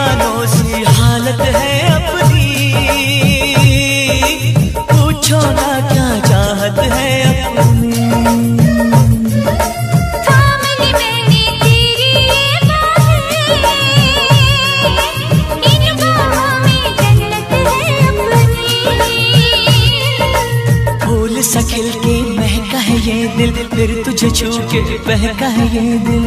दीवानों सी हालत है अपनी। पूछो ना क्या चाहत है अपनी। सखिल मैंने के महका है ये दिल फिर तुझे छू के बहका है ये दिल